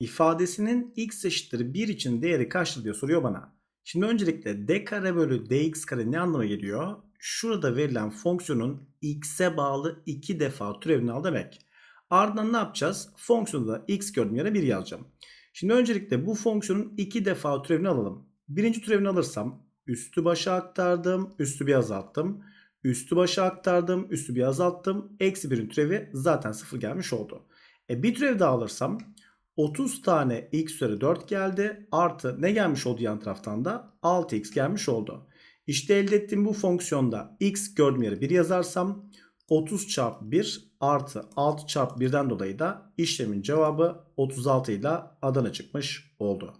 ifadesinin x eşittir 1 için değeri kaçtır diye soruyor bana. Şimdi öncelikle d kare bölü dx kare ne anlama geliyor? Şurada verilen fonksiyonun x'e bağlı 2 defa türevini al demek. Ardından ne yapacağız? Fonksiyonda x gördüğüm yere 1 yazacağım. Şimdi öncelikle bu fonksiyonun 2 defa türevini alalım. Birinci türevini alırsam üstü başa aktardım, üstü bir azalttım. Üstü başa aktardım, üstü bir azalttım. Eksi 1'in türevi zaten 0 gelmiş oldu. E bir türev daha alırsam 30 tane x üzeri 4 geldi. Artı ne gelmiş oldu yan taraftan da? 6x gelmiş oldu. İşte elde ettiğim bu fonksiyonda x gördüğüm yere 1 yazarsam 30 çarpı 1 artı 6 çarpı 1'den dolayı da işlemin cevabı 36 ile Adana çıkmış oldu.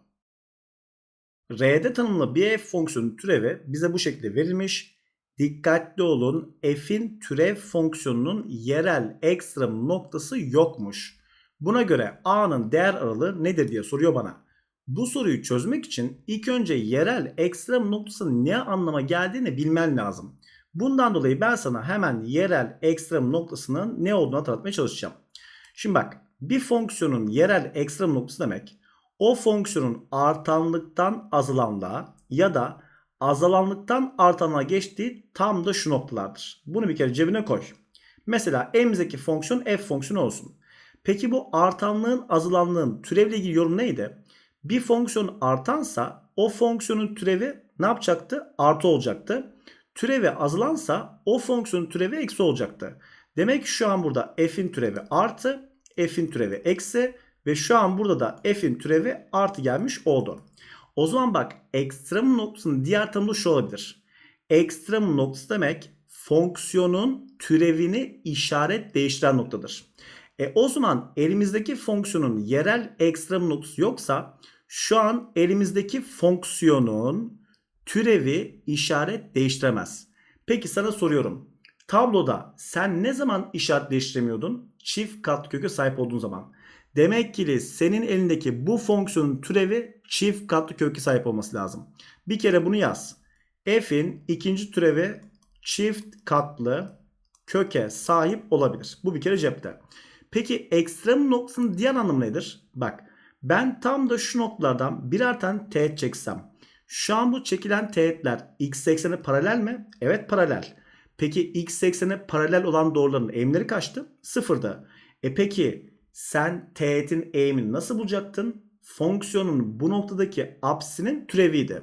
R'de tanımlı bir f fonksiyonu türevi bize bu şekilde verilmiş. Dikkatli olun f'in türev fonksiyonunun yerel ekstrem noktası yokmuş. Buna göre a'nın değer aralığı nedir diye soruyor bana. Bu soruyu çözmek için ilk önce yerel ekstrem noktasının ne anlama geldiğini bilmen lazım. Bundan dolayı ben sana hemen yerel ekstrem noktasının ne olduğunu hatırlatmaya çalışacağım. Şimdi bak bir fonksiyonun yerel ekstrem noktası demek o fonksiyonun artanlıktan azalanlığa ya da azalanlıktan artanlığa geçtiği tam da şu noktalardır. Bunu bir kere cebine koy. Mesela elimizdeki fonksiyon f fonksiyonu olsun. Peki bu artanlığın azalanlığın türevle ilgili yorum neydi? Bir fonksiyon artansa o fonksiyonun türevi ne yapacaktı? Artı olacaktı. Türevi azalansa o fonksiyonun türevi eksi olacaktı. Demek ki şu an burada f'in türevi artı, f'in türevi eksi ve şu an burada da f'in türevi artı gelmiş oldu. O zaman bak ekstrem noktasının diğer tanımı şu olabilir. Ekstrem noktası demek fonksiyonun türevini işaret değiştiren noktadır. E o zaman elimizdeki fonksiyonun yerel ekstrem noktası yoksa şu an elimizdeki fonksiyonun türevi işaret değiştiremez. Peki sana soruyorum. Tabloda sen ne zaman işaret değiştiremiyordun? Çift kat kökü sahip olduğun zaman. Demek ki senin elindeki bu fonksiyonun türevi çift katlı kökü sahip olması lazım. Bir kere bunu yaz. F'in ikinci türevi çift katlı köke sahip olabilir. Bu bir kere cepte. Peki ekstrem noktasının diğer anlamı nedir? Bak ben tam da şu noktalardan birer tane teğet çeksem. Şu an bu çekilen teğetler x eksene paralel mi? Evet paralel. Peki x eksene paralel olan doğruların eğimleri kaçtı? Sıfırda. E peki sen teğetin eğimini nasıl bulacaktın? Fonksiyonun bu noktadaki apsinin türeviydi.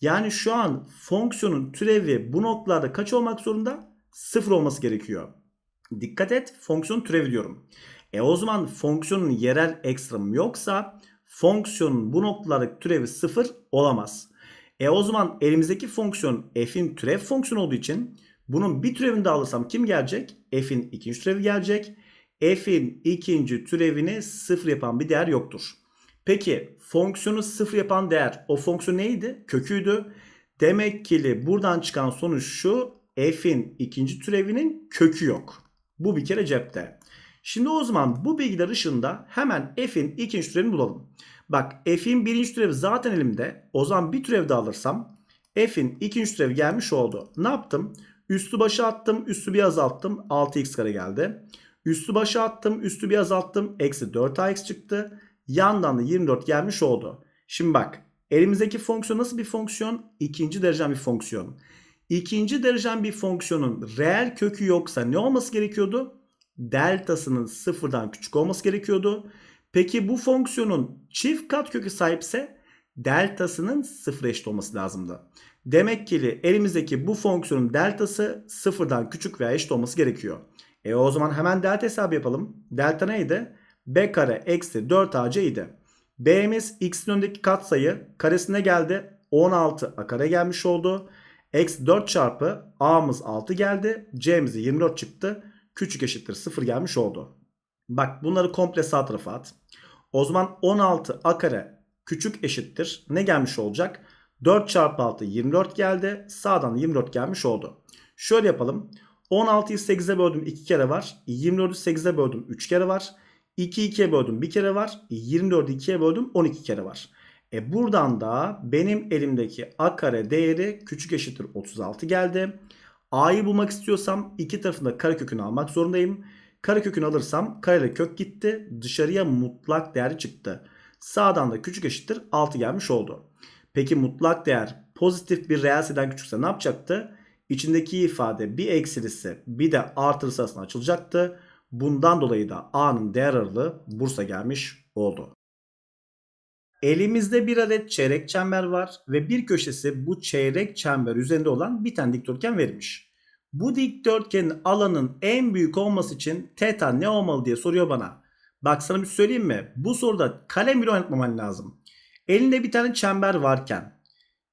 Yani şu an fonksiyonun türevi bu noktalarda kaç olmak zorunda? Sıfır olması gerekiyor. Dikkat et fonksiyon türevi diyorum. E o zaman fonksiyonun yerel ekstrem yoksa fonksiyonun bu noktalardaki türevi sıfır olamaz. E o zaman elimizdeki fonksiyon f'in türev fonksiyonu olduğu için bunun bir türevini de alırsam kim gelecek? F'in ikinci türevi gelecek. F'in ikinci türevini sıfır yapan bir değer yoktur. Peki fonksiyonu sıfır yapan değer o fonksiyon neydi? Köküydü. Demek ki buradan çıkan sonuç şu. F'in ikinci türevinin kökü yok. Bu bir kere cepte. Şimdi o zaman bu bilgiler ışığında hemen f'in ikinci türevini bulalım. Bak f'in birinci türevi zaten elimde. O zaman bir türev daha alırsam f'in ikinci türevi gelmiş oldu. Ne yaptım? Üstü başa attım. Üstü bir azalttım. 6x kare geldi. Üstü başa attım. Üstü bir azalttım. Eksi 4ax çıktı. Yandan da 24 gelmiş oldu. Şimdi bak elimizdeki fonksiyon nasıl bir fonksiyon? İkinci derecen bir fonksiyon. İkinci derecen bir fonksiyonun reel kökü yoksa ne olması gerekiyordu? Deltasının sıfırdan küçük olması gerekiyordu. Peki bu fonksiyonun çift kat kökü sahipse deltasının sıfır eşit olması lazımdı. Demek ki elimizdeki bu fonksiyonun deltası sıfırdan küçük veya eşit olması gerekiyor. E o zaman hemen delta hesabı yapalım. Delta neydi? b kare eksi 4ac idi. b'miz x'in önündeki katsayı karesine geldi. 16 a kare gelmiş oldu. Eksi 4 çarpı a'mız 6 geldi. c'miz 24 çıktı. Küçük eşittir 0 gelmiş oldu. Bak bunları komple sağ tarafa at. O zaman 16 a kare küçük eşittir. Ne gelmiş olacak? 4 çarpı 6 24 geldi. Sağdan 24 gelmiş oldu. Şöyle yapalım. 16'yı 8'e böldüm 2 kere var. 24'ü 8'e böldüm 3 kere var. 2'yi 2'ye böldüm 1 kere var. 24'ü 2'ye böldüm 12 kere var. E buradan da benim elimdeki a kare değeri küçük eşittir 36 geldi. A'yı bulmak istiyorsam iki tarafında karekökünü almak zorundayım. Karekökünü alırsam kareli kök gitti. Dışarıya mutlak değer çıktı. Sağdan da küçük eşittir 6 gelmiş oldu. Peki mutlak değer pozitif bir reel sayıdan küçükse ne yapacaktı? İçindeki ifade bir eksilisi bir de artırısı arasında açılacaktı. Bundan dolayı da A'nın değer aralığı Bursa gelmiş oldu. Elimizde bir adet çeyrek çember var ve bir köşesi bu çeyrek çember üzerinde olan bir tane dikdörtgen verilmiş. Bu dikdörtgenin alanın en büyük olması için teta ne olmalı diye soruyor bana. Bak sana bir söyleyeyim mi? Bu soruda kalem bile oynatmaman lazım. Elinde bir tane çember varken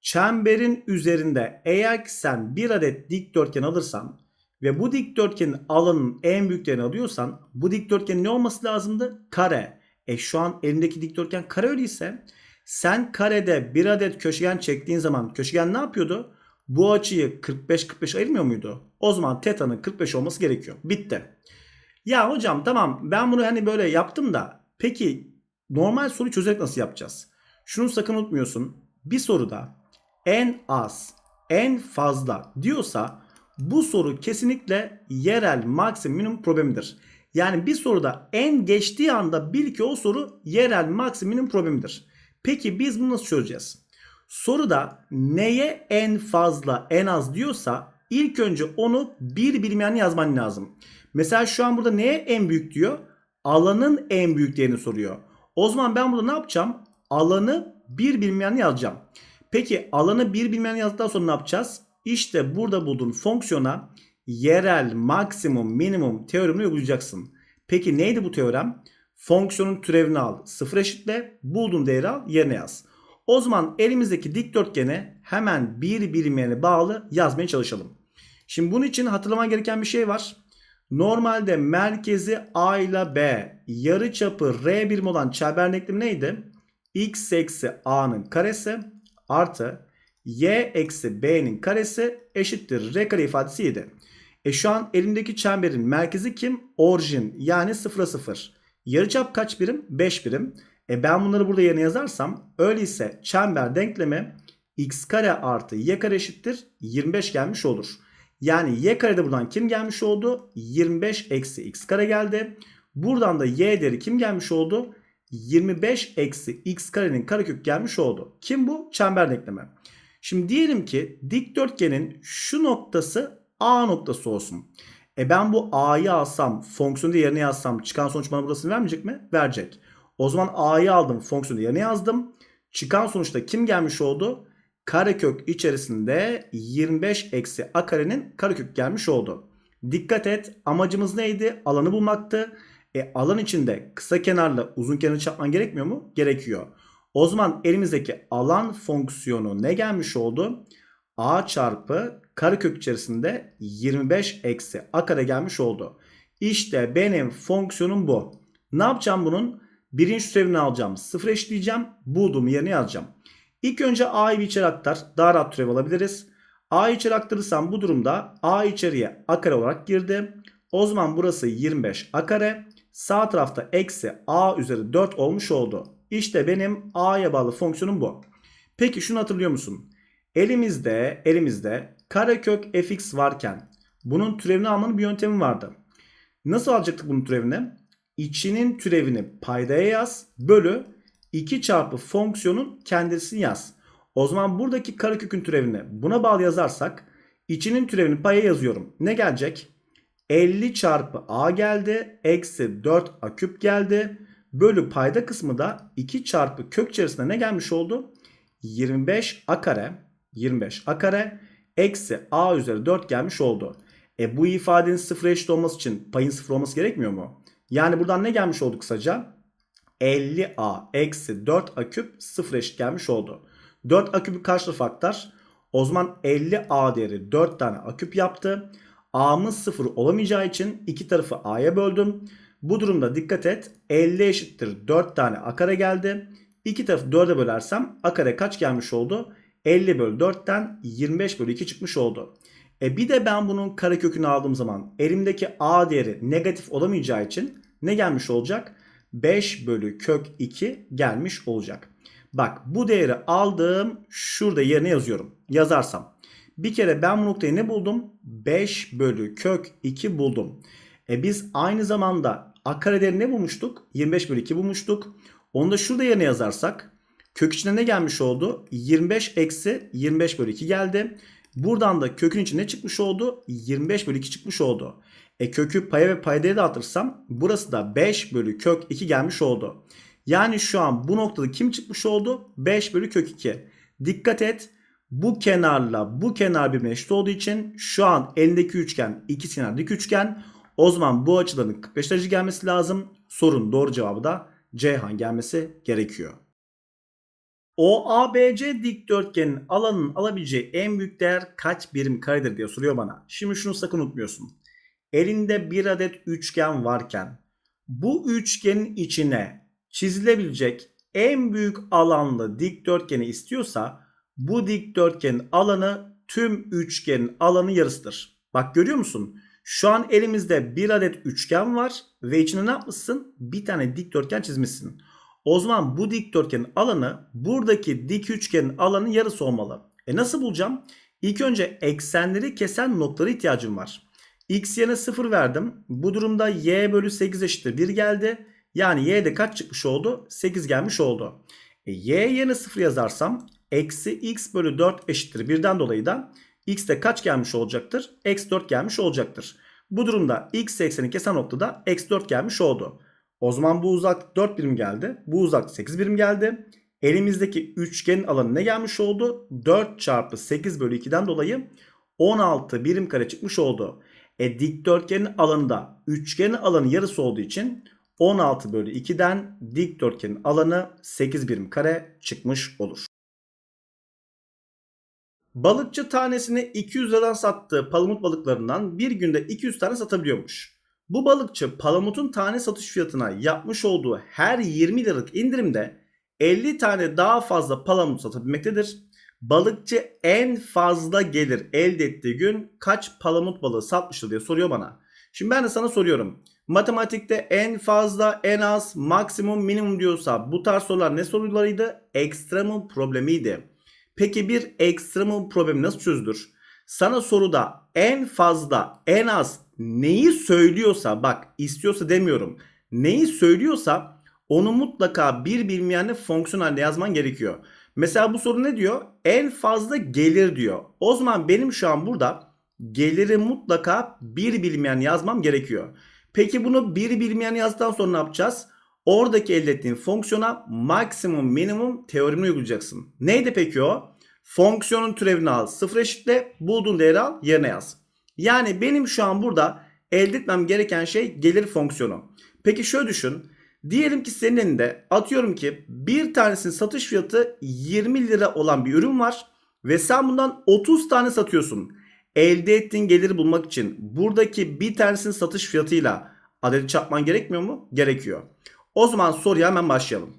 çemberin üzerinde eğer ki sen bir adet dikdörtgen alırsan ve bu dikdörtgenin alanın en büyüklerini alıyorsan bu dikdörtgenin ne olması lazımdı? Kare. E şu an elindeki dikdörtgen kare öyleyse sen karede bir adet köşegen çektiğin zaman köşegen ne yapıyordu? Bu açıyı 45-45 ayırmıyor muydu? O zaman teta'nın 45 olması gerekiyor. Bitti. Ya hocam tamam ben bunu hani böyle yaptım da peki normal soru çözerek nasıl yapacağız? Şunu sakın unutmuyorsun. Bir soruda en az, en fazla diyorsa bu soru kesinlikle yerel maksimum problemidir. Yani bir soruda en geçtiği anda bil ki o soru yerel maksimum problemidir. Peki biz bunu nasıl çözeceğiz? Soruda neye en fazla en az diyorsa ilk önce onu bir bilmeyen yazman lazım. Mesela şu an burada neye en büyük diyor? Alanın en büyük soruyor. O zaman ben burada ne yapacağım? Alanı bir bilmeyen yazacağım. Peki alanı bir bilmeyen yazdıktan sonra ne yapacağız? İşte burada bulduğun fonksiyona yerel maksimum minimum teoremini uygulayacaksın. Peki neydi bu teorem? Fonksiyonun türevini al. Sıfır eşitle bulduğun değeri al yerine yaz. O zaman elimizdeki dikdörtgene hemen bir birimine bağlı yazmaya çalışalım. Şimdi bunun için hatırlaman gereken bir şey var. Normalde merkezi A ile B, yarı çapı R birim olan çember denklemi neydi? X eksi A'nın karesi artı Y eksi B'nin karesi eşittir R kare ifadesiydi. E şu an elimdeki çemberin merkezi kim? Orijin yani 0'a 0. Yarıçap kaç birim? 5 birim. E ben bunları burada yerine yazarsam öyleyse çember denklemi x kare artı y kare eşittir 25 gelmiş olur. Yani y karede buradan kim gelmiş oldu? 25 eksi x kare geldi. Buradan da y değeri kim gelmiş oldu? 25 eksi x karenin karekök gelmiş oldu. Kim bu? Çember denklemi. Şimdi diyelim ki dikdörtgenin şu noktası A noktası olsun. E ben bu A'yı alsam, fonksiyonu yerine yazsam çıkan sonuç bana burasını vermeyecek mi? Verecek. O zaman A'yı aldım, fonksiyonu yerine yazdım. Çıkan sonuçta kim gelmiş oldu? Karekök içerisinde 25 eksi A karenin karekök gelmiş oldu. Dikkat et amacımız neydi? Alanı bulmaktı. E alan içinde kısa kenarla uzun kenarı çarpman gerekmiyor mu? Gerekiyor. O zaman elimizdeki alan fonksiyonu ne gelmiş oldu? A çarpı karekök içerisinde 25 eksi A kare gelmiş oldu. İşte benim fonksiyonum bu. Ne yapacağım bunun? Birinci türevini alacağım. Sıfır eşitleyeceğim. Bulduğum yerine yazacağım. İlk önce A'yı bir içeri aktar. Daha rahat türev alabiliriz. A'yı içeri aktarırsam bu durumda A içeriye A kare olarak girdi. O zaman burası 25 A kare. Sağ tarafta eksi A üzeri 4 olmuş oldu. İşte benim A'ya bağlı fonksiyonum bu. Peki şunu hatırlıyor musun? Elimizde elimizde karekök fx varken bunun türevini almanın bir yöntemi vardı. Nasıl alacaktık bunun türevini? İçinin türevini paydaya yaz bölü 2 çarpı fonksiyonun kendisini yaz. O zaman buradaki karekökün türevini buna bağlı yazarsak içinin türevini paya yazıyorum. Ne gelecek? 50 çarpı a geldi. Eksi 4 a küp geldi. Bölü payda kısmı da 2 çarpı kök içerisinde ne gelmiş oldu? 25 a kare. 25 a kare. Eksi a üzeri 4 gelmiş oldu. E bu ifadenin sıfır eşit olması için payın sıfır olması gerekmiyor mu? Yani buradan ne gelmiş oldu kısaca? 50a eksi 4a küp sıfır eşit gelmiş oldu. 4a küpü kaç tarafı aktar? O zaman 50a değeri 4 tane a küp yaptı. a'mız sıfır olamayacağı için iki tarafı a'ya böldüm. Bu durumda dikkat et 50 eşittir 4 tane a kare geldi. İki tarafı 4'e bölersem a kare kaç gelmiş oldu? 50 bölü 4'ten 25 bölü 2 çıkmış oldu. E bir de ben bunun karekökünü aldığım zaman elimdeki a değeri negatif olamayacağı için ne gelmiş olacak? 5 bölü kök 2 gelmiş olacak. Bak bu değeri aldım şurada yerine yazıyorum. Yazarsam. Bir kere ben bu noktayı ne buldum? 5 bölü kök 2 buldum. E biz aynı zamanda a kare değeri ne bulmuştuk? 25 bölü 2 bulmuştuk. Onu da şurada yerine yazarsak kök içine ne gelmiş oldu? 25 eksi 25 bölü 2 geldi. Buradan da kökün içine çıkmış oldu? 25 bölü 2 çıkmış oldu. E kökü paya ve paydaya dağıtırsam burası da 5 bölü kök 2 gelmiş oldu. Yani şu an bu noktada kim çıkmış oldu? 5 bölü kök 2. Dikkat et bu kenarla bu kenar birbirine eşit olduğu için şu an elindeki üçgen iki kenar dik üçgen. O zaman bu açıların 45 derece gelmesi lazım. Sorun doğru cevabı da Ceyhan gelmesi gerekiyor. O ABC dikdörtgenin alanının alabileceği en büyük değer kaç birim karedir diye soruyor bana. Şimdi şunu sakın unutmuyorsun. Elinde bir adet üçgen varken bu üçgenin içine çizilebilecek en büyük alanlı dikdörtgeni istiyorsa bu dikdörtgenin alanı tüm üçgenin alanı yarısıdır. Bak görüyor musun? Şu an elimizde bir adet üçgen var ve içine ne yapmışsın? Bir tane dikdörtgen çizmişsin. O zaman bu dikdörtgenin alanı buradaki dik üçgenin alanın yarısı olmalı. E nasıl bulacağım? İlk önce eksenleri kesen noktalara ihtiyacım var. X yerine 0 verdim. Bu durumda y bölü 8 eşittir 1 geldi. Yani y'de kaç çıkmış oldu? 8 gelmiş oldu. E, y yerine 0 yazarsam eksi x bölü 4 eşittir 1'den dolayı da x'te kaç gelmiş olacaktır? Eksi 4 gelmiş olacaktır. Bu durumda x ekseni kesen noktada eksi 4 gelmiş oldu. O zaman bu uzaklık 4 birim geldi. Bu uzaklık 8 birim geldi. Elimizdeki üçgenin alanı ne gelmiş oldu? 4 çarpı 8 bölü 2'den dolayı 16 birim kare çıkmış oldu. E dikdörtgenin alanında üçgenin alanı yarısı olduğu için 16 bölü 2'den dikdörtgenin alanı 8 birim kare çıkmış olur. Balıkçı tanesini 200 liradan sattığı palamut balıklarından bir günde 200 tane satabiliyormuş. Bu balıkçı palamutun tane satış fiyatına yapmış olduğu her 20 liralık indirimde 50 tane daha fazla palamut satabilmektedir. Balıkçı en fazla gelir elde ettiği gün kaç palamut balığı satmıştır diye soruyor bana. Şimdi ben de sana soruyorum. Matematikte en fazla, en az, maksimum, minimum diyorsa bu tarz sorular ne sorularıydı? Ekstremum problemiydi. Peki bir ekstremum problemi nasıl çözülür? Sana soruda en fazla, en az neyi söylüyorsa bak istiyorsa demiyorum. Neyi söylüyorsa onu mutlaka bir bilmeyenle fonksiyon halinde yazman gerekiyor. Mesela bu soru ne diyor? En fazla gelir diyor. O zaman benim şu an burada geliri mutlaka bir bilmeyen yazmam gerekiyor. Peki bunu bir bilmeyen yazdıktan sonra ne yapacağız? Oradaki elde ettiğin fonksiyona maksimum minimum teoremini uygulayacaksın. Neydi peki o? Fonksiyonun türevini al. Sıfır eşitle bulduğun değeri al yerine yaz. Yani benim şu an burada elde etmem gereken şey gelir fonksiyonu. Peki şöyle düşün. Diyelim ki senin elinde atıyorum ki bir tanesinin satış fiyatı 20 lira olan bir ürün var ve sen bundan 30 tane satıyorsun. Elde ettiğin geliri bulmak için buradaki bir tanesinin satış fiyatıyla adeti çarpman gerekmiyor mu? Gerekiyor. O zaman soruya hemen başlayalım.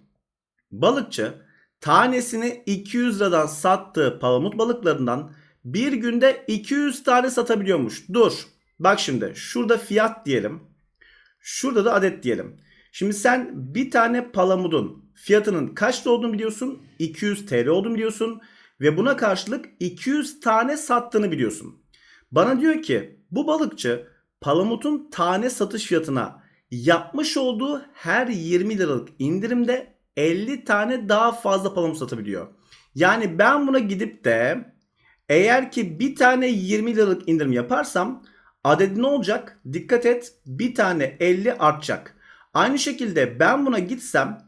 Balıkçı tanesini 200 liradan sattığı palamut balıklarından bir günde 200 tane satabiliyormuş. Dur. Bak şimdi şurada fiyat diyelim. Şurada da adet diyelim. Şimdi sen bir tane palamudun fiyatının kaçta olduğunu biliyorsun. 200 TL olduğunu biliyorsun. Ve buna karşılık 200 tane sattığını biliyorsun. Bana diyor ki bu balıkçı palamutun tane satış fiyatına yapmış olduğu her 20 liralık indirimde 50 tane daha fazla palamut satabiliyor. Yani ben buna gidip de eğer ki bir tane 20 liralık indirim yaparsam adet ne olacak? Dikkat et bir tane 50 artacak. Aynı şekilde ben buna gitsem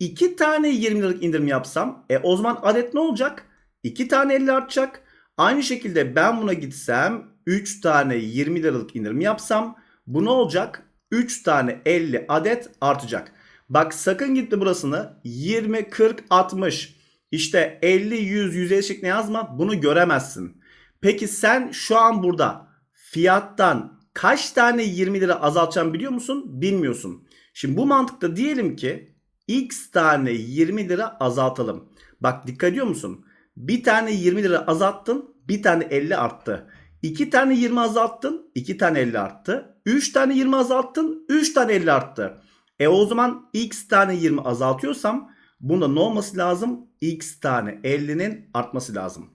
2 tane 20 liralık indirim yapsam e o zaman adet ne olacak? 2 tane 50 artacak. Aynı şekilde ben buna gitsem 3 tane 20 liralık indirim yapsam bu ne olacak? 3 tane 50 adet artacak. Bak sakın gitti burasını 20, 40, 60 işte 50, 100, 150 şeklinde yazma bunu göremezsin. Peki sen şu an burada fiyattan kaç tane 20 lira azaltacağım biliyor musun? Bilmiyorsun. Şimdi bu mantıkta diyelim ki x tane 20 lira azaltalım. Bak dikkat ediyor musun? Bir tane 20 lira azalttın bir tane 50 arttı. 2 tane 20 azalttın 2 tane 50 arttı. 3 tane 20 azalttın 3 tane 50 arttı. E o zaman x tane 20 azaltıyorsam bunda ne olması lazım? X tane 50'nin artması lazım.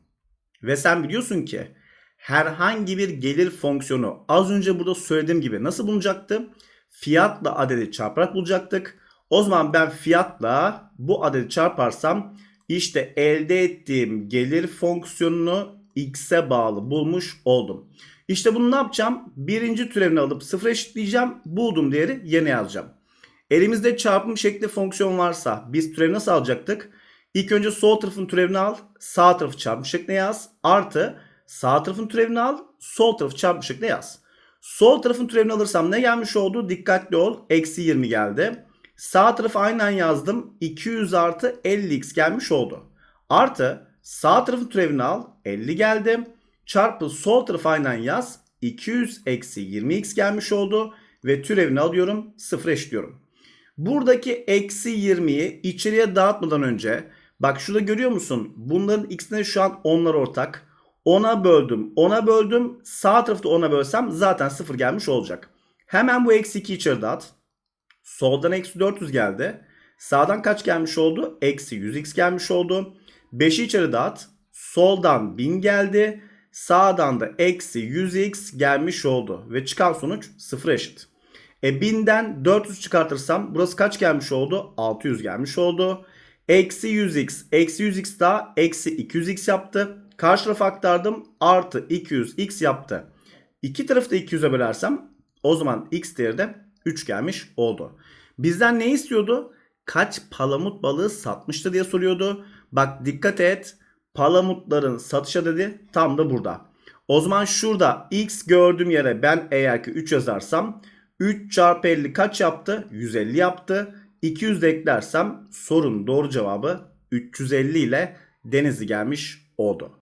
Ve sen biliyorsun ki herhangi bir gelir fonksiyonu az önce burada söylediğim gibi nasıl bulunacaktı? Fiyatla adedi çarparak bulacaktık. O zaman ben fiyatla bu adedi çarparsam işte elde ettiğim gelir fonksiyonunu x'e bağlı bulmuş oldum. İşte bunu ne yapacağım? Birinci türevini alıp sıfır eşitleyeceğim. Buldum değeri yerine yazacağım. Elimizde çarpım şekli fonksiyon varsa biz türevi nasıl alacaktık? İlk önce sol tarafın türevini al. Sağ tarafı çarpım şekline yaz. Artı sağ tarafın türevini al. Sol tarafı çarpım şekline yaz. Sol tarafın türevini alırsam ne gelmiş oldu? Dikkatli ol. Eksi 20 geldi. Sağ tarafı aynen yazdım. 200 artı 50x gelmiş oldu. Artı sağ tarafın türevini al. 50 geldi. Çarpı sol tarafı aynen yaz. 200 eksi 20x gelmiş oldu. Ve türevini alıyorum. 0 eşliyorum. Buradaki eksi 20'yi içeriye dağıtmadan önce bak şurada görüyor musun? Bunların ikisine şu an onlar ortak. 10'a böldüm. 10'a böldüm. Sağ tarafta 10'a bölsem zaten 0 gelmiş olacak. Hemen bu eksi 2 içeri dağıt. Soldan eksi 400 geldi. Sağdan kaç gelmiş oldu? Eksi 100x gelmiş oldu. 5'i içeri dağıt. Soldan 1000 geldi. Sağdan da eksi 100x gelmiş oldu. Ve çıkan sonuç 0 eşit. E 1000'den 400 çıkartırsam burası kaç gelmiş oldu? 600 gelmiş oldu. Eksi 100x. Eksi 100x daha eksi 200x yaptı. Karşı tarafa aktardım. Artı 200x yaptı. İki tarafı da 200'e bölersem o zaman x değeri de 3 gelmiş oldu. Bizden ne istiyordu? Kaç palamut balığı satmıştı diye soruyordu. Bak dikkat et. Palamutların satışa dedi tam da burada. O zaman şurada x gördüğüm yere ben eğer ki 3 yazarsam 3 çarpı 50 kaç yaptı? 150 yaptı. 200 de eklersem sorun doğru cevabı 350 ile Denizli gelmiş oldu.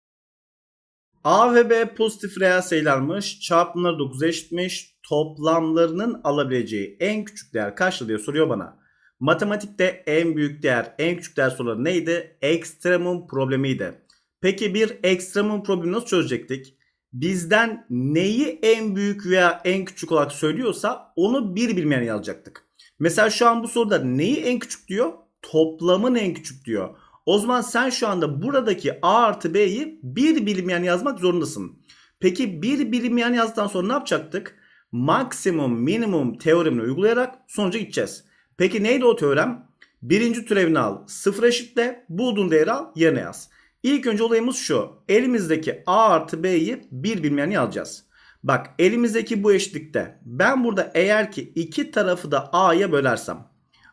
A ve B pozitif reel sayılarmış. Çarpımları 9 eşitmiş. Toplamlarının alabileceği en küçük değer kaçtı diye soruyor bana. Matematikte en büyük değer, en küçük değer soruları neydi? Ekstremum problemiydi. Peki bir ekstremum problemi nasıl çözecektik? Bizden neyi en büyük veya en küçük olarak söylüyorsa onu bir bilmeyen yazacaktık. Mesela şu an bu soruda neyi en küçük diyor? Toplamın en küçük diyor. O zaman sen şu anda buradaki A artı B'yi bir bilinmeyen yazmak zorundasın. Peki bir bilinmeyen yazdıktan sonra ne yapacaktık? Maksimum minimum teoremini uygulayarak sonuca gideceğiz. Peki neydi o teorem? Birinci türevini al. Sıfır eşitle bulduğun değeri al yerine yaz. İlk önce olayımız şu. Elimizdeki A artı B'yi bir bilmeyen yazacağız. Bak elimizdeki bu eşitlikte ben burada eğer ki iki tarafı da A'ya bölersem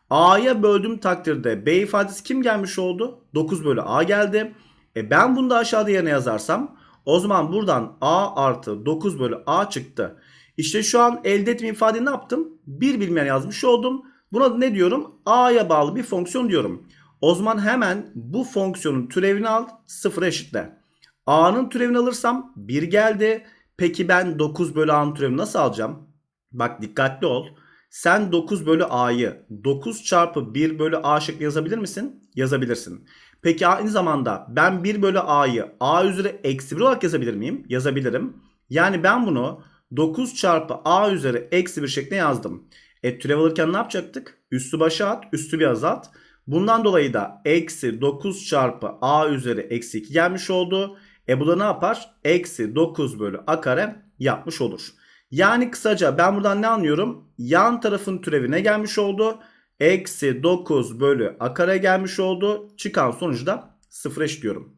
A'ya böldüğüm takdirde B ifadesi kim gelmiş oldu? 9 bölü A geldi. E ben bunu da aşağıda yerine yazarsam o zaman buradan A artı 9 bölü A çıktı. İşte şu an elde ettiğim ifadeyi ne yaptım? Bir bilmeyen yazmış oldum. Buna ne diyorum? A'ya bağlı bir fonksiyon diyorum. O zaman hemen bu fonksiyonun türevini al sıfıra eşitle. A'nın türevini alırsam 1 geldi. Peki ben 9 bölü A'nın türevini nasıl alacağım? Bak dikkatli ol. Sen 9 bölü A'yı 9 çarpı 1 bölü A şeklinde yazabilir misin? Yazabilirsin. Peki aynı zamanda ben 1 bölü A'yı A üzeri eksi 1 olarak yazabilir miyim? Yazabilirim. Yani ben bunu 9 çarpı A üzeri eksi 1 şeklinde yazdım. E türev alırken ne yapacaktık? Üstü başa at, üstü bir azalt. Bundan dolayı da eksi 9 çarpı A üzeri eksi 2 gelmiş oldu. E bu da ne yapar? Eksi 9 bölü A kare yapmış olur. Yani kısaca ben buradan ne anlıyorum? Yan tarafın türevi ne gelmiş oldu? Eksi 9 bölü A kare gelmiş oldu. Çıkan sonucu da 0 eşitliyorum.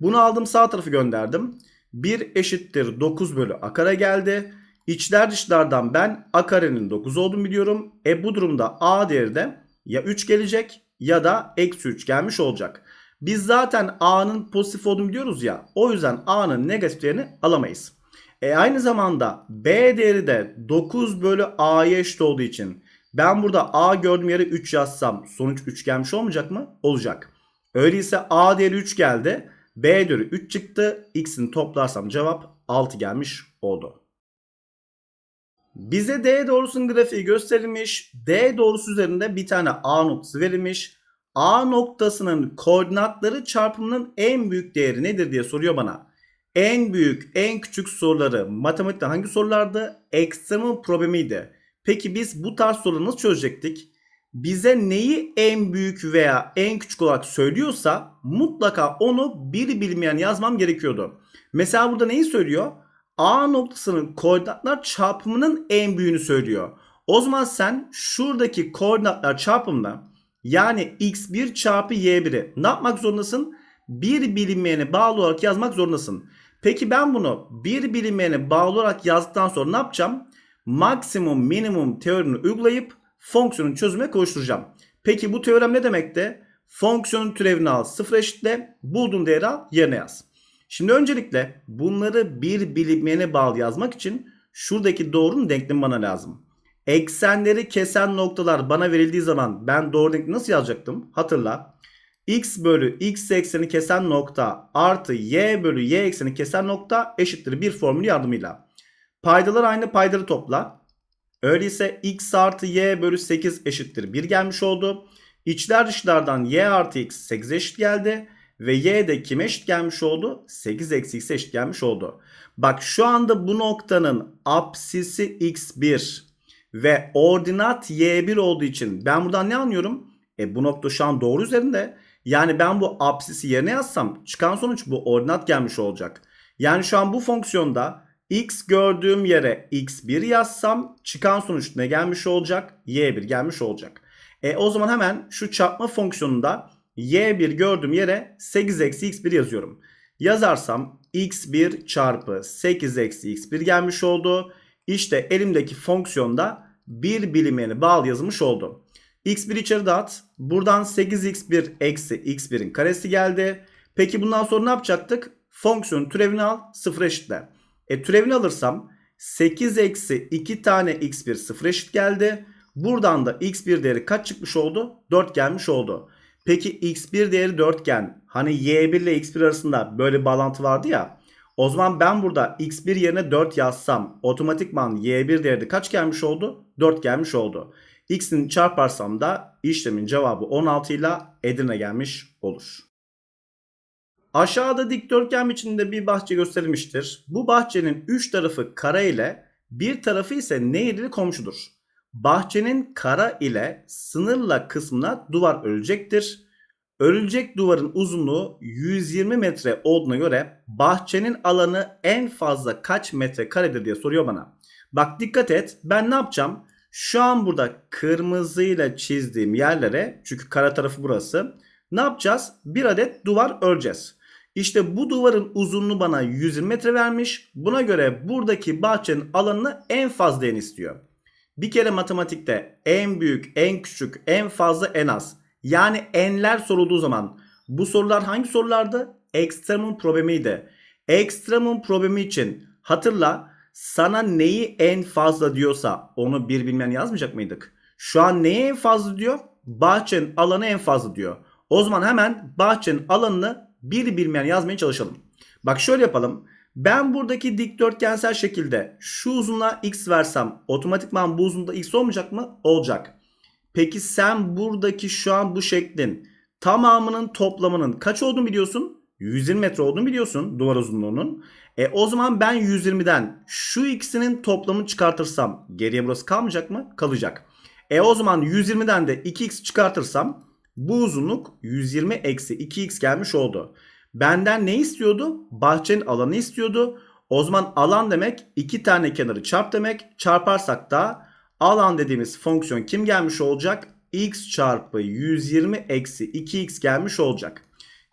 Bunu aldım sağ tarafı gönderdim. 1 eşittir 9 bölü A kare geldi. İçler dışlardan ben A karenin 9 olduğunu biliyorum. E bu durumda A değeri de ya 3 gelecek ya da eksi 3 gelmiş olacak. Biz zaten A'nın pozitif olduğunu biliyoruz ya. O yüzden A'nın negatif değerini alamayız. E aynı zamanda B değeri de 9 bölü A'ya eşit olduğu için ben burada A gördüğüm yere 3 yazsam sonuç 3 gelmiş olmayacak mı? Olacak. Öyleyse A değeri 3 geldi. B değeri 3 çıktı. X'ini toplarsam cevap 6 gelmiş oldu. Bize D doğrusunun grafiği gösterilmiş. D doğrusu üzerinde bir tane A noktası verilmiş. A noktasının koordinatları çarpımının en büyük değeri nedir diye soruyor bana. En büyük, en küçük soruları matematikte hangi sorulardı? Ekstremum problemiydi. Peki biz bu tarz soruları nasıl çözecektik? Bize neyi en büyük veya en küçük olarak söylüyorsa mutlaka onu bir bilmeyen yazmam gerekiyordu. Mesela burada neyi söylüyor? A noktasının koordinatlar çarpımının en büyüğünü söylüyor. O zaman sen şuradaki koordinatlar çarpımına yani x1 çarpı y1'i ne yapmak zorundasın? Bir bilinmeyene bağlı olarak yazmak zorundasın. Peki ben bunu bir bilinmeyene bağlı olarak yazdıktan sonra ne yapacağım? Maksimum minimum teorini uygulayıp fonksiyonun çözüme koşturacağım. Peki bu teorem ne demekte? Fonksiyonun türevini al sıfır eşitle bulduğun değeri al yerine yaz. Şimdi öncelikle bunları bir bilinmeyene bağlı yazmak için şuradaki doğrunun denklemi bana lazım. Eksenleri kesen noktalar bana verildiği zaman ben doğru denklemi nasıl yazacaktım? Hatırla. x bölü x ekseni kesen nokta artı y bölü y ekseni kesen nokta eşittir bir formül yardımıyla. Paydalar aynı paydaları topla. Öyleyse x artı y bölü 8 eşittir 1 gelmiş oldu. İçler dışlardan y artı x 8 eşit geldi. Ve y de kime eşit gelmiş oldu? 8 eksi x eşit gelmiş oldu. Bak şu anda bu noktanın apsisi x1 ve ordinat y1 olduğu için ben buradan ne anlıyorum? E bu nokta şu an doğru üzerinde. Yani ben bu apsisi yerine yazsam çıkan sonuç bu ordinat gelmiş olacak. Yani şu an bu fonksiyonda x gördüğüm yere x1 yazsam çıkan sonuç ne gelmiş olacak? y1 gelmiş olacak. E o zaman hemen şu çarpma fonksiyonunda y1 gördüğüm yere 8 eksi x1 yazıyorum. Yazarsam x1 çarpı 8 eksi x1 gelmiş oldu. İşte elimdeki fonksiyonda bir bilimini bağlı yazılmış oldu. x1 içeri dağıt. Buradan 8x1 eksi x1'in karesi geldi. Peki bundan sonra ne yapacaktık? Fonksiyonun türevini al sıfır eşitle. E türevini alırsam 8 eksi 2 tane x1 sıfır eşit geldi. Buradan da x1 değeri kaç çıkmış oldu? 4 gelmiş oldu. Peki x1 değeri 4 iken hani y1 ile x1 arasında böyle bir bağlantı vardı ya. O zaman ben burada x1 yerine 4 yazsam otomatikman y1 değeri kaç gelmiş oldu? 4 gelmiş oldu. x'ini çarparsam da işlemin cevabı 16 ile Edirne gelmiş olur. Aşağıda dikdörtgen biçiminde bir bahçe gösterilmiştir. Bu bahçenin 3 tarafı kara ile bir tarafı ise nehirli komşudur. Bahçenin kara ile sınırla kısmına duvar örülecektir. Örülecek duvarın uzunluğu 120 metre olduğuna göre bahçenin alanı en fazla kaç metre karedir diye soruyor bana. Bak dikkat et ben ne yapacağım? Şu an burada kırmızıyla çizdiğim yerlere çünkü kara tarafı burası. Ne yapacağız? Bir adet duvar öreceğiz. İşte bu duvarın uzunluğu bana 120 metre vermiş. Buna göre buradaki bahçenin alanını en fazla en istiyor. Bir kere matematikte en büyük, en küçük, en fazla, en az. Yani enler sorulduğu zaman bu sorular hangi sorulardı? Ekstremum problemiydi. Ekstremum problemi için hatırla sana neyi en fazla diyorsa onu bir bilmeyen yazmayacak mıydık? Şu an neyi en fazla diyor? Bahçenin alanı en fazla diyor. O zaman hemen bahçenin alanını bir bilmeyen yazmaya çalışalım. Bak şöyle yapalım. Ben buradaki dikdörtgensel şekilde şu uzunluğa x versem otomatikman bu uzunluğda x olmayacak mı? Olacak. Peki sen buradaki şu an bu şeklin tamamının toplamının kaç olduğunu biliyorsun? 120 metre olduğunu biliyorsun duvar uzunluğunun. E o zaman ben 120'den şu ikisinin toplamını çıkartırsam geriye burası kalmayacak mı? Kalacak. E o zaman 120'den de 2x çıkartırsam bu uzunluk 120 eksi 2x gelmiş oldu. Benden ne istiyordu? Bahçenin alanı istiyordu. O zaman alan demek iki tane kenarı çarp demek. Çarparsak da alan dediğimiz fonksiyon kim gelmiş olacak? x çarpı 120 eksi 2x gelmiş olacak.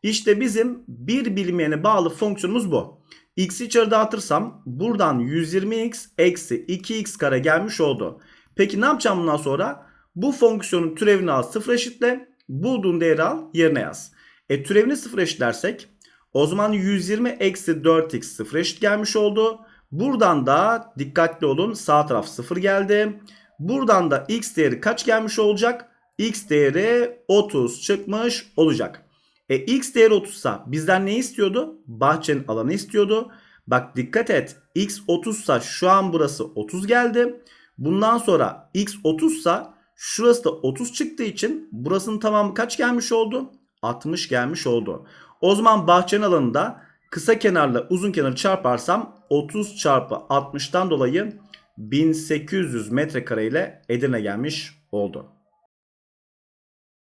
İşte bizim bir bilinmeyene bağlı fonksiyonumuz bu. x'i içeri dağıtırsam buradan 120x eksi 2x kare gelmiş oldu. Peki ne yapacağım bundan sonra? Bu fonksiyonun türevini al sıfır eşitle. Bulduğun değeri al yerine yaz. E türevini sıfır eşitlersek o zaman 120 eksi 4x sıfır eşit gelmiş oldu. Buradan da dikkatli olun sağ taraf sıfır geldi. Buradan da x değeri kaç gelmiş olacak? x değeri 30 çıkmış olacak. E x değeri 30 sa bizden ne istiyordu? Bahçenin alanı istiyordu. Bak dikkat et x 30 sa şu an burası 30 geldi. Bundan sonra x 30 sa şurası da 30 çıktığı için burasının tamamı kaç gelmiş oldu? 60 gelmiş oldu. O zaman bahçenin alanında kısa kenarla uzun kenarı çarparsam 30 çarpı 60'tan dolayı 1800 metrekare ile Edirne gelmiş oldu.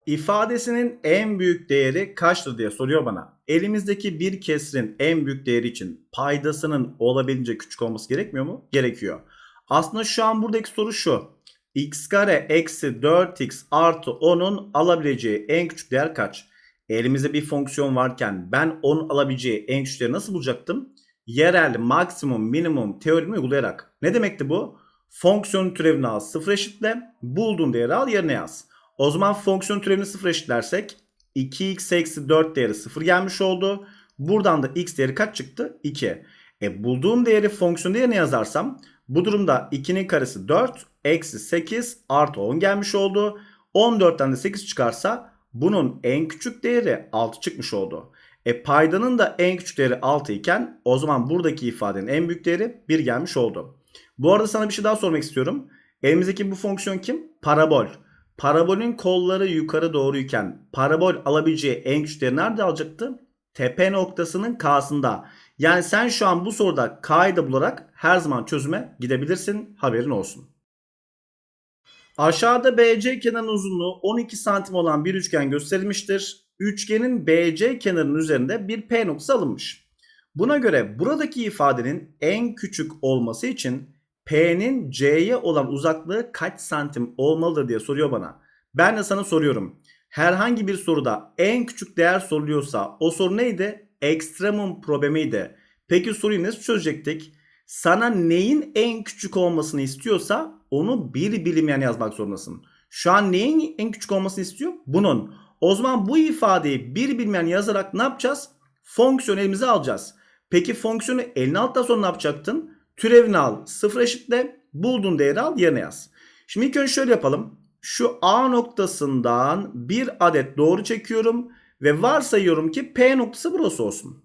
İfadesinin en büyük değeri kaçtır diye soruyor bana. Elimizdeki bir kesrin en büyük değeri için paydasının olabildiğince küçük olması gerekmiyor mu? Gerekiyor. Aslında şu an buradaki soru şu. x kare eksi 4x artı 10'un alabileceği en küçük değer kaç? Elimizde bir fonksiyon varken ben 10 alabileceği en küçük değeri nasıl bulacaktım? Yerel maksimum minimum teoremi uygulayarak. Ne demekti bu? Fonksiyon türevini al sıfır eşitle. Bulduğun değeri al yerine yaz. O zaman fonksiyon türevini sıfır eşitlersek 2x eksi 4 değeri sıfır gelmiş oldu. Buradan da x değeri kaç çıktı? 2. E bulduğum değeri fonksiyon yerine yazarsam bu durumda 2'nin karesi 4 eksi 8 artı 10 gelmiş oldu. 14'ten de 8 çıkarsa bunun en küçük değeri 6 çıkmış oldu. E paydanın da en küçük değeri 6 iken o zaman buradaki ifadenin en büyük değeri 1 gelmiş oldu. Bu arada sana bir şey daha sormak istiyorum. Elimizdeki bu fonksiyon kim? Parabol. Parabolün kolları yukarı doğruyken parabol alabileceği en küçük değeri nerede alacaktı? Tepe noktasının K'sında. Yani sen şu an bu soruda K'yı da bularak her zaman çözüme gidebilirsin. Haberin olsun. Aşağıda BC kenarının uzunluğu 12 santim olan bir üçgen gösterilmiştir. Üçgenin BC kenarının üzerinde bir P noktası alınmış. Buna göre buradaki ifadenin en küçük olması için P'nin C'ye olan uzaklığı kaç santim olmalıdır diye soruyor bana. Ben de sana soruyorum. Herhangi bir soruda en küçük değer soruluyorsa o soru neydi? Ekstremum problemiydi. Peki soruyu nasıl çözecektik? Sana neyin en küçük olmasını istiyorsa onu bir bilinmeyen yazmak zorundasın. Şu an neyin en küçük olmasını istiyor? Bunun. O zaman bu ifadeyi bir bilmeyen yazarak ne yapacağız? Fonksiyon elimize alacağız. Peki fonksiyonu eline aldıktan sonra ne yapacaktın? Türevini al. Sıfır eşitle bulduğun değeri al yerine yaz. Şimdi ilk önce şöyle yapalım. Şu A noktasından bir adet doğru çekiyorum ve varsayıyorum ki P noktası burası olsun.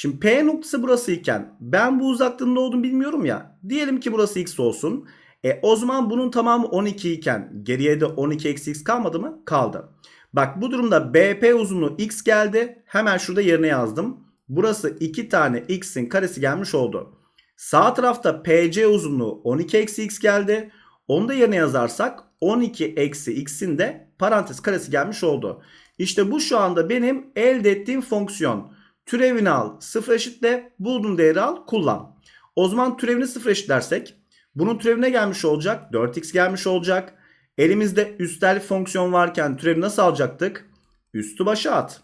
Şimdi P noktası burası iken ben bu uzaklığın ne olduğunu bilmiyorum ya. Diyelim ki burası X olsun. E o zaman bunun tamamı 12 iken geriye de 12 eksi X kalmadı mı? Kaldı. Bak bu durumda BP uzunluğu X geldi. Hemen şurada yerine yazdım. Burası 2 tane X'in karesi gelmiş oldu. Sağ tarafta PC uzunluğu 12 eksi X geldi. Onu da yerine yazarsak 12 eksi X'in de parantez karesi gelmiş oldu. İşte bu şu anda benim elde ettiğim fonksiyon. Türevini al sıfır eşitle bulduğun değeri al kullan. O zaman türevini sıfır eşitlersek bunun türevine gelmiş olacak 4x gelmiş olacak. Elimizde üstel fonksiyon varken türevi nasıl alacaktık? Üstü başa at.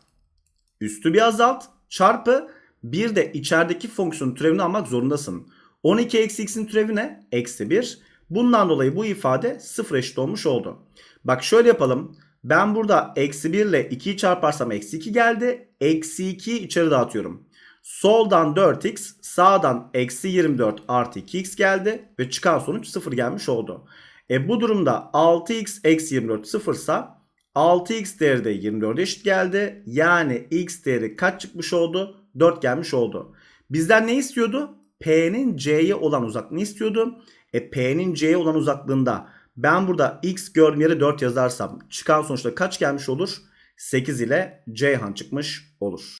Üstü bir azalt çarpı bir de içerideki fonksiyonun türevini almak zorundasın. 12 eksi x'in türevi ne? Eksi 1. Bundan dolayı bu ifade sıfır eşit olmuş oldu. Bak şöyle yapalım. Ben burada eksi 1 ile 2'yi çarparsam eksi 2 geldi. Eksi 2'yi içeri dağıtıyorum. Soldan 4x sağdan eksi 24 artı 2x geldi. Ve çıkan sonuç 0 gelmiş oldu. E bu durumda 6x eksi 24 sıfırsa 6x değeri de 24'e eşit geldi. Yani x değeri kaç çıkmış oldu? 4 gelmiş oldu. Bizden ne istiyordu? P'nin C'ye olan uzaklığını istiyordu. E P'nin C'ye olan uzaklığında ben burada x gördüğüm yere 4 yazarsam çıkan sonuçta kaç gelmiş olur? 8 ile Ceyhan çıkmış olur.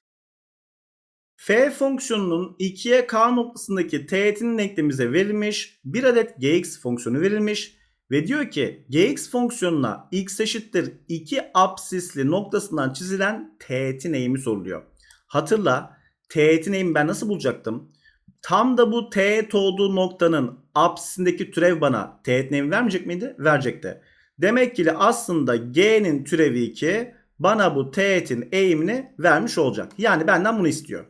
F fonksiyonunun 2'ye k noktasındaki teğetinin denklemize verilmiş. Bir adet gx fonksiyonu verilmiş. Ve diyor ki gx fonksiyonuna x eşittir 2 absisli noktasından çizilen teğetin eğimi soruluyor. Hatırla teğetin eğimi ben nasıl bulacaktım? Tam da bu teğet olduğu noktanın apsisindeki türev bana teğet eğimi vermeyecek miydi? Verecekti. Demek ki aslında g'nin türevi 2 bana bu teğetin eğimini vermiş olacak. Yani benden bunu istiyor.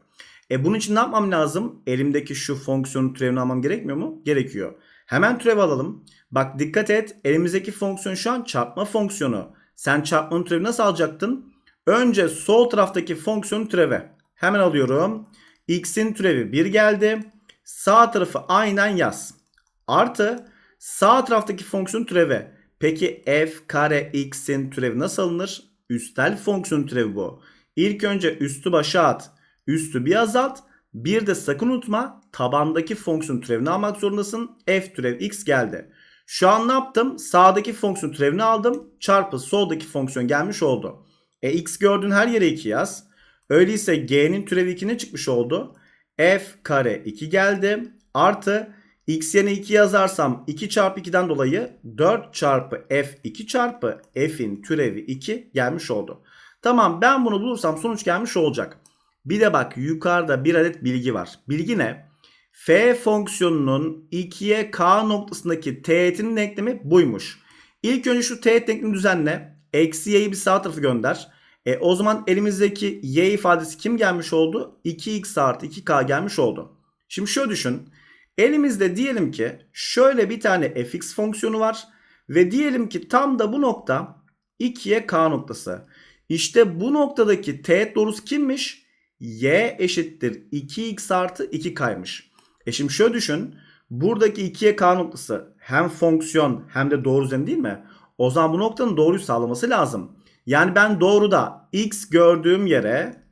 E bunun için ne yapmam lazım? Elimdeki şu fonksiyonun türevini almam gerekmiyor mu? Gerekiyor. Hemen türev alalım. Bak dikkat et elimizdeki fonksiyon şu an çarpma fonksiyonu. Sen çarpmanın türevi nasıl alacaktın? Önce sol taraftaki fonksiyonun türevi. Hemen alıyorum. X'in türevi 1 geldi. Sağ tarafı aynen yaz. Artı sağ taraftaki fonksiyon türevi. Peki f kare x'in türevi nasıl alınır? Üstel fonksiyon türevi bu. İlk önce üstü başa at. Üstü bir azalt. Bir de sakın unutma tabandaki fonksiyon türevini almak zorundasın. F türev x geldi. Şu an ne yaptım? Sağdaki fonksiyon türevini aldım. Çarpı soldaki fonksiyon gelmiş oldu. E x gördüğün her yere 2 yaz. Öyleyse g'nin türevi 2 ne çıkmış oldu? f kare 2 geldi. Artı x yerine 2 yazarsam 2 çarpı 2'den dolayı 4 çarpı f 2 çarpı f'in türevi 2 gelmiş oldu. Tamam ben bunu bulursam sonuç gelmiş olacak. Bir de bak yukarıda bir adet bilgi var. Bilgi ne? f fonksiyonunun 2'ye k noktasındaki teğetinin denklemi buymuş. İlk önce şu teğet denklemini düzenle. Eksi y'yi bir sağ tarafı gönder. E, o zaman elimizdeki y ifadesi kim gelmiş oldu? 2x artı 2k gelmiş oldu. Şimdi şöyle düşün. Elimizde diyelim ki şöyle bir tane fx fonksiyonu var. Ve diyelim ki tam da bu nokta 2'ye k noktası. İşte bu noktadaki teğet doğrusu kimmiş? y eşittir 2x artı 2k'ymış. E şimdi şöyle düşün. Buradaki 2'ye k noktası hem fonksiyon hem de doğru üzerinde değil mi? O zaman bu noktanın doğruyu sağlaması lazım. Yani ben doğruda x gördüğüm yere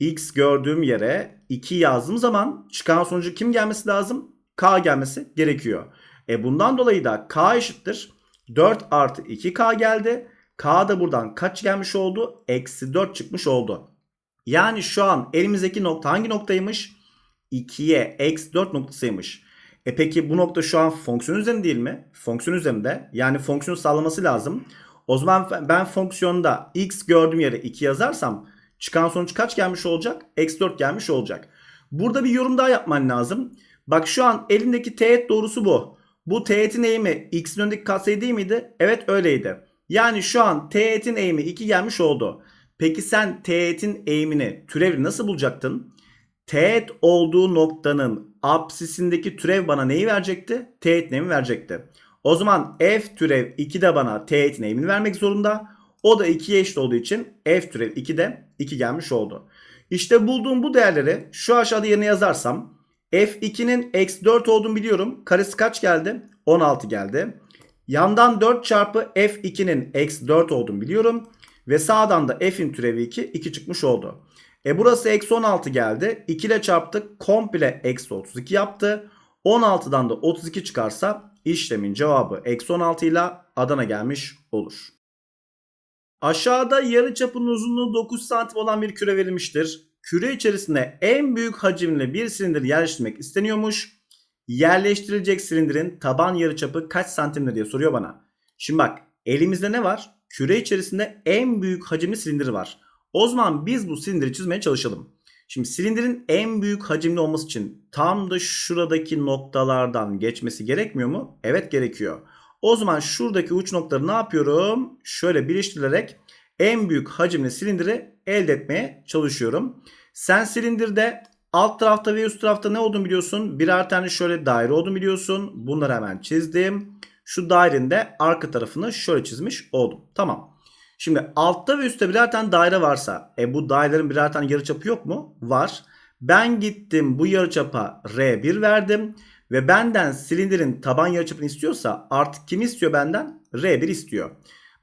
x gördüğüm yere 2 yazdığım zaman çıkan sonucu kim gelmesi lazım? K gelmesi gerekiyor. E bundan dolayı da K eşittir. 4 artı 2K geldi. K da buradan kaç gelmiş oldu? Eksi 4 çıkmış oldu. Yani şu an elimizdeki nokta hangi noktaymış? 2'ye eksi 4 noktasıymış. E peki bu nokta şu an fonksiyon üzerinde değil mi? Fonksiyon üzerinde. Yani fonksiyonu sağlaması lazım. O zaman ben fonksiyonda x gördüğüm yere 2 yazarsam çıkan sonuç kaç gelmiş olacak? Eksi 4 gelmiş olacak. Burada bir yorum daha yapman lazım. Bak şu an elindeki teğet doğrusu bu. Bu teğetin eğimi x'in önündeki katsayı değil miydi? Evet öyleydi. Yani şu an teğetin eğimi 2 gelmiş oldu. Peki sen teğetin eğimini türevi nasıl bulacaktın? Teğet olduğu noktanın apsisindeki türev bana neyi verecekti? Teğetin eğimi verecekti. O zaman f türev 2 de bana teğetin eğimini vermek zorunda. O da 2'ye eşit olduğu için f türev 2 de 2 gelmiş oldu. İşte bulduğum bu değerleri şu aşağıda yerine yazarsam f2'nin eksi 4 olduğunu biliyorum. Karesi kaç geldi? 16 geldi. Yandan 4 çarpı f2'nin eksi 4 olduğunu biliyorum. Ve sağdan da f'in türevi 2, 2 çıkmış oldu. E burası eksi 16 geldi. 2 ile çarptık. Komple eksi 32 yaptı. 16'dan da 32 çıkarsa işlemin cevabı eksi 16 ile Adana gelmiş olur. Aşağıda yarı çapının uzunluğu 9 santim olan bir küre verilmiştir. Küre içerisine en büyük hacimli bir silindir yerleştirmek isteniyormuş. Yerleştirilecek silindirin taban yarıçapı kaç santimdir diye soruyor bana. Şimdi bak elimizde ne var? Küre içerisinde en büyük hacimli silindir var. O zaman biz bu silindiri çizmeye çalışalım. Şimdi silindirin en büyük hacimli olması için tam da şuradaki noktalardan geçmesi gerekmiyor mu? Evet gerekiyor. O zaman şuradaki uç noktaları ne yapıyorum? Şöyle birleştirilerek en büyük hacimli silindiri elde etmeye çalışıyorum. Sen silindirde alt tarafta ve üst tarafta ne olduğunu biliyorsun. Birer tane şöyle daire olduğunu biliyorsun. Bunları hemen çizdim. Şu dairenin de arka tarafını şöyle çizmiş oldum. Tamam. Şimdi altta ve üstte birer tane daire varsa e bu dairelerin birer tane yarıçapı yok mu? Var. Ben gittim bu yarıçapa R1 verdim ve benden silindirin taban yarıçapını istiyorsa artık kim istiyor benden? R1 istiyor.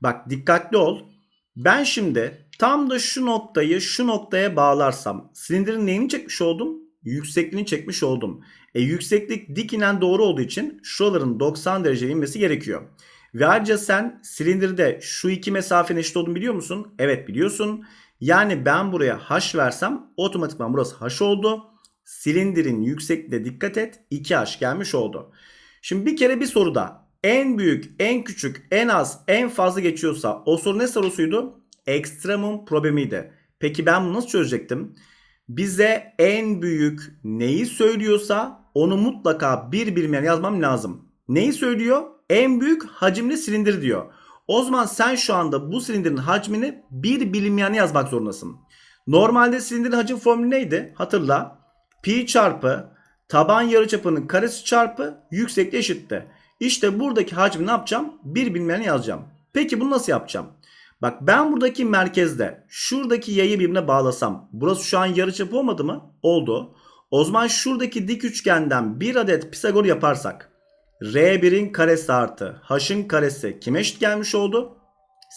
Bak dikkatli ol. Ben şimdi tam da şu noktayı şu noktaya bağlarsam silindirin neyini çekmiş oldum? Yüksekliğini çekmiş oldum. E, yükseklik dik inen doğru olduğu için şuraların 90 derece inmesi gerekiyor. Ve ayrıca sen silindirde şu iki mesafenin eşit olduğunu biliyor musun? Evet biliyorsun. Yani ben buraya h versem otomatikman burası h oldu. Silindirin yüksekliğine dikkat et. 2h gelmiş oldu. Şimdi bir kere bir soruda en büyük, en küçük, en az, en fazla geçiyorsa o soru ne sorusuydu? Ekstremum problemiydi. Peki ben bunu nasıl çözecektim? Bize en büyük neyi söylüyorsa onu mutlaka bir bilinmeyen yazmam lazım. Neyi söylüyor? En büyük hacimli silindir diyor. O zaman sen şu anda bu silindirin hacmini bir bilinmeyeni yazmak zorundasın. Normalde silindirin hacim formülü neydi? Hatırla. Pi çarpı taban yarıçapının karesi çarpı yüksekliği eşitti. İşte buradaki hacmi ne yapacağım? Bir bilmeyeni yazacağım. Peki bunu nasıl yapacağım? Bak ben buradaki merkezde şuradaki yayı birbirine bağlasam. Burası şu an yarıçap olmadı mı? Oldu. O zaman şuradaki dik üçgenden bir adet Pisagor yaparsak. R1'in karesi artı H'ın karesi kime eşit gelmiş oldu?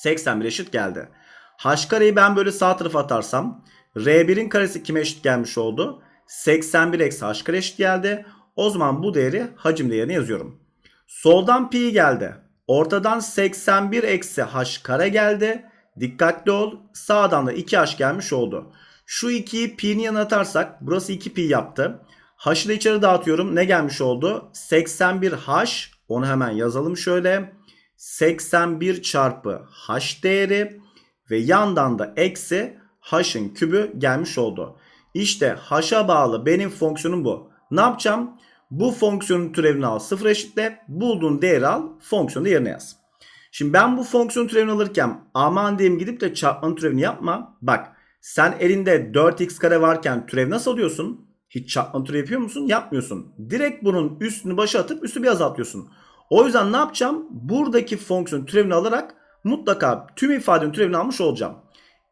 81 eşit geldi. H kareyi ben böyle sağ tarafa atarsam. R1'in karesi kime eşit gelmiş oldu? 81 eksi H kare eşit geldi. O zaman bu değeri hacim değerine yazıyorum. Soldan pi geldi. Ortadan 81 eksi h kare geldi. Dikkatli ol. Sağdan da 2h gelmiş oldu. Şu 2'yi pi'nin yanına atarsak burası 2 pi yaptı. H'ı da içeri dağıtıyorum. Ne gelmiş oldu? 81h. Onu hemen yazalım şöyle. 81 çarpı h değeri ve yandan da eksi h'ın kübü gelmiş oldu. İşte h'a bağlı benim fonksiyonum bu. Ne yapacağım? Bu fonksiyonun türevini al sıfır eşitle. Bulduğun değeri al fonksiyonu yerine yaz. Şimdi ben bu fonksiyon türevini alırken aman diyeyim gidip de çarpmanın türevini yapma. Bak sen elinde 4x kare varken türev nasıl alıyorsun? Hiç çarpma türevi yapıyor musun? Yapmıyorsun. Direkt bunun üstünü başa atıp üstü bir azaltıyorsun. O yüzden ne yapacağım? Buradaki fonksiyon türevini alarak mutlaka tüm ifadenin türevini almış olacağım.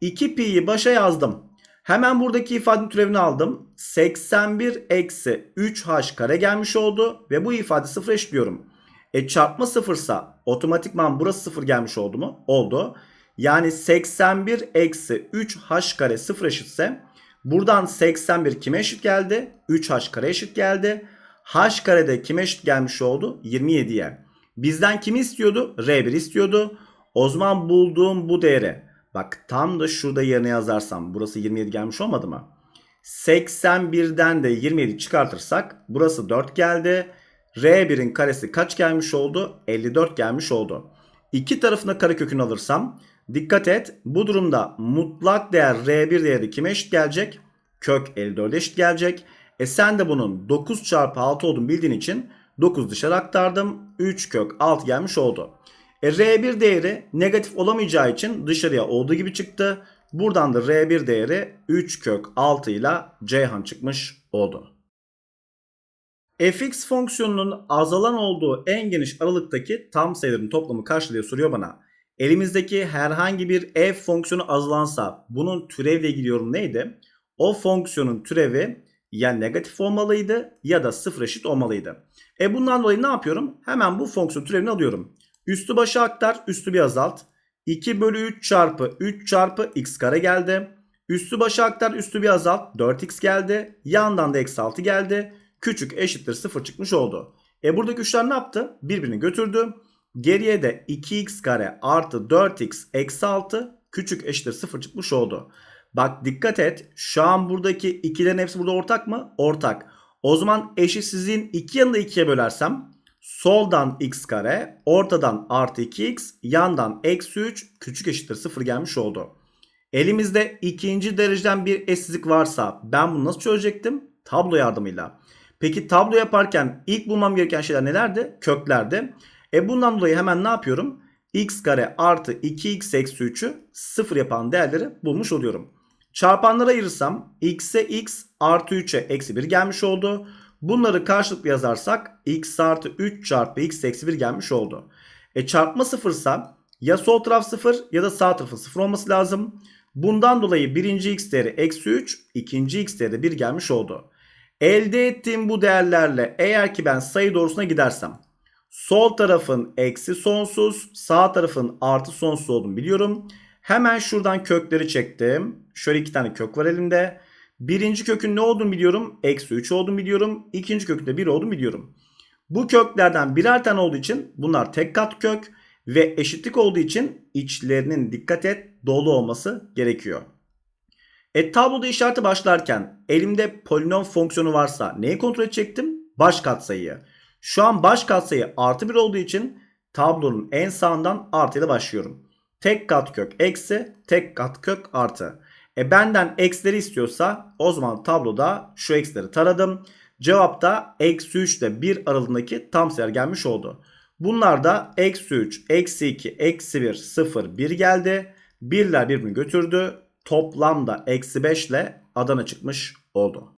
2pi'yi başa yazdım. Hemen buradaki ifadenin türevini aldım. 81 eksi 3h kare gelmiş oldu. Ve bu ifade sıfır eşitliyorum. E çarpma sıfırsa otomatikman burası sıfır gelmiş oldu mu? Oldu. Yani 81 eksi 3h kare sıfır eşitse buradan 81 kime eşit geldi? 3h kare eşit geldi. h karede kime eşit gelmiş oldu? 27'ye. Bizden kimi istiyordu? R1 istiyordu. O zaman bulduğum bu değeri bak tam da şurada yerine yazarsam burası 27 gelmiş olmadı mı? 81'den de 27 çıkartırsak burası 4 geldi. R1'in karesi kaç gelmiş oldu? 54 gelmiş oldu. İki tarafına karekökünü alırsam dikkat et bu durumda mutlak değer R1 değeri kime eşit gelecek? Kök 54 eşit gelecek. E sen de bunun 9 çarpı 6 olduğunu bildiğin için 9 dışarı aktardım. 3 kök 6 gelmiş oldu. E R1 değeri negatif olamayacağı için dışarıya olduğu gibi çıktı. Buradan da R1 değeri 3 kök 6 ile Ceyhan çıkmış oldu. fx fonksiyonunun azalan olduğu en geniş aralıktaki tam sayıların toplamı kaç diye soruyor bana. Elimizdeki herhangi bir f fonksiyonu azalansa bunun türevle ilgili yorum neydi? O fonksiyonun türevi ya negatif olmalıydı ya da sıfır eşit olmalıydı. E bundan dolayı ne yapıyorum? Hemen bu fonksiyon türevini alıyorum. Üstü başa aktar, üstü bir azalt. 2 bölü 3 çarpı 3 çarpı x kare geldi. Üstü başa aktar, üstü bir azalt. 4x geldi. Yandan da eksi 6 geldi. Küçük eşittir 0 çıkmış oldu. E buradaki üçler ne yaptı? Birbirini götürdü. Geriye de 2x kare artı 4x eksi 6 küçük eşittir 0 çıkmış oldu. Bak dikkat et. Şu an buradaki ikilerin hepsi burada ortak mı? Ortak. O zaman eşitsizliğin iki yanını ikiye bölersem soldan x kare, ortadan artı 2x, yandan eksi 3 küçük eşittir 0 gelmiş oldu. Elimizde ikinci dereceden bir eşsizlik varsa ben bunu nasıl çözecektim? Tablo yardımıyla. Peki tablo yaparken ilk bulmam gereken şeyler nelerdi? Köklerdi. E bundan dolayı hemen ne yapıyorum? x kare artı 2x eksi 3'ü 0 yapan değerleri bulmuş oluyorum. Çarpanlara ayırırsam x'e x artı 3'e eksi 1 gelmiş oldu. Bunları karşılıklı yazarsak x artı 3 çarpı x eksi 1 gelmiş oldu. E çarpma sıfırsa ya sol taraf 0 ya da sağ tarafı 0 olması lazım. Bundan dolayı birinci x değeri eksi 3, ikinci x değeri de 1 gelmiş oldu. Elde ettiğim bu değerlerle eğer ki ben sayı doğrusuna gidersem sol tarafın eksi sonsuz, sağ tarafın artı sonsuz olduğunu biliyorum. Hemen şuradan kökleri çektim. Şöyle iki tane kök var elimde. Birinci kökün ne olduğunu biliyorum. Eksi 3 olduğunu biliyorum. İkinci kökün de 1 olduğunu biliyorum. Bu köklerden birer tane olduğu için bunlar tek kat kök ve eşitlik olduğu için içlerinin dikkat et dolu olması gerekiyor. E tabloda işareti başlarken elimde polinom fonksiyonu varsa neyi kontrol edecektim? Baş katsayıyı. Şu an baş katsayı artı 1 olduğu için tablonun en sağından artı ile başlıyorum. Tek kat kök eksi tek kat kök artı. E benden eksileri istiyorsa o zaman tabloda şu eksileri taradım. Cevapta eksi 3 ile 1 aralığındaki tam sayılar gelmiş oldu. Bunlar da eksi 3, eksi 2, eksi 1, 0, 1 geldi. Birler birbirini götürdü. Toplamda eksi 5 ile Adana çıkmış oldu.